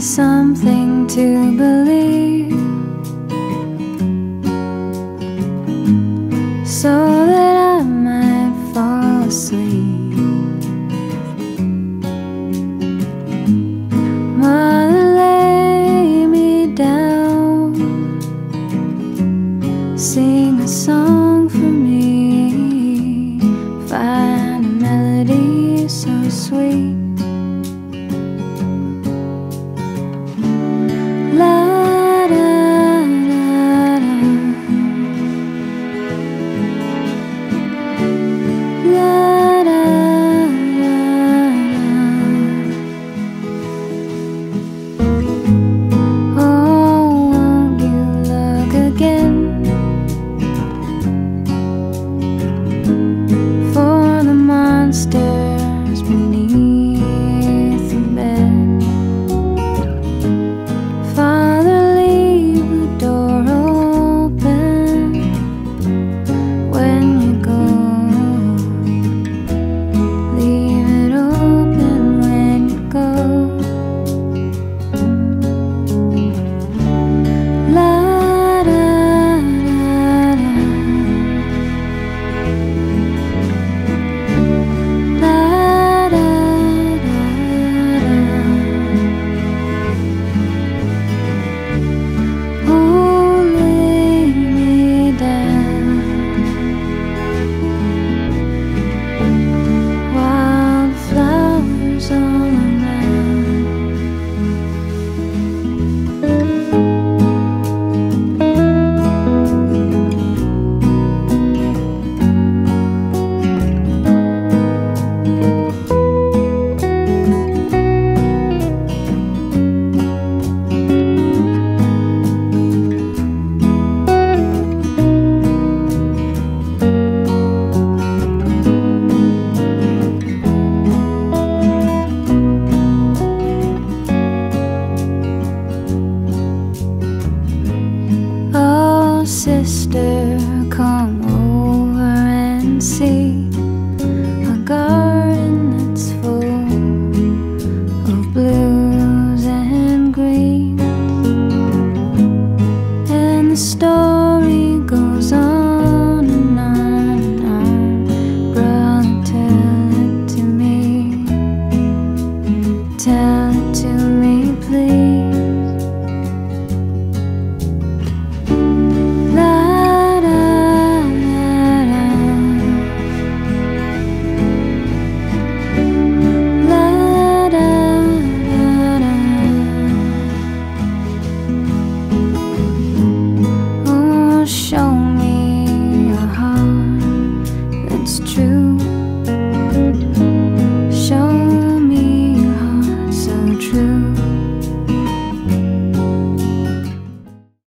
something to believe. So that I might fall asleep. Mother, lay me down. Sing a song for me. Find a melody so sweet.